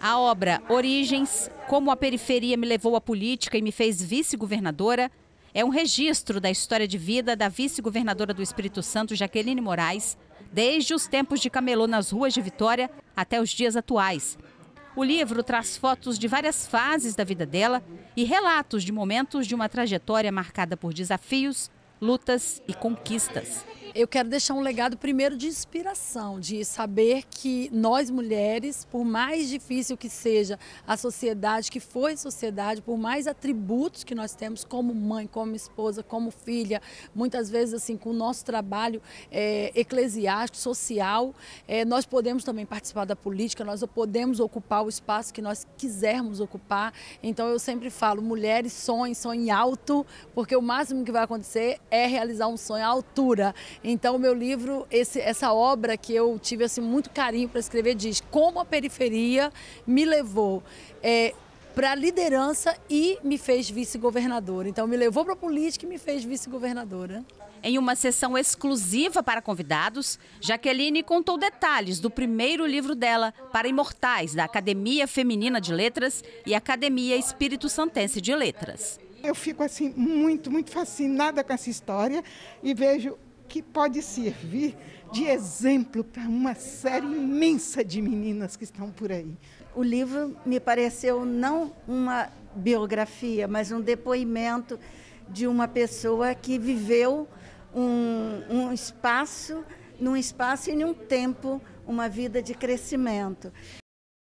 A obra Origens, Como a Periferia me levou à política e me fez vice-governadora, é um registro da história de vida da vice-governadora do Espírito Santo, Jaqueline Moraes, desde os tempos de camelô nas ruas de Vitória até os dias atuais. O livro traz fotos de várias fases da vida dela e relatos de momentos de uma trajetória marcada por desafios, lutas e conquistas eu quero deixar um legado primeiro de inspiração, de saber que nós mulheres, por mais difícil que seja a sociedade, que foi sociedade, por mais atributos que nós temos como mãe, como esposa, como filha, muitas vezes assim com o nosso trabalho é, eclesiástico, social, é, nós podemos também participar da política, nós podemos ocupar o espaço que nós quisermos ocupar. Então eu sempre falo, mulheres sonhem, sonhem alto, porque o máximo que vai acontecer é realizar um sonho à altura. Então, o meu livro, esse, essa obra que eu tive assim, muito carinho para escrever, diz como a periferia me levou. É, para a liderança e me fez vice-governadora. Então, me levou para a política e me fez vice-governadora. Em uma sessão exclusiva para convidados, Jaqueline contou detalhes do primeiro livro dela para imortais da Academia Feminina de Letras e Academia Espírito Santense de Letras. Eu fico assim muito, muito fascinada com essa história e vejo que pode servir de exemplo para uma série imensa de meninas que estão por aí. O livro me pareceu não uma biografia, mas um depoimento de uma pessoa que viveu um, um espaço, num espaço e num tempo, uma vida de crescimento.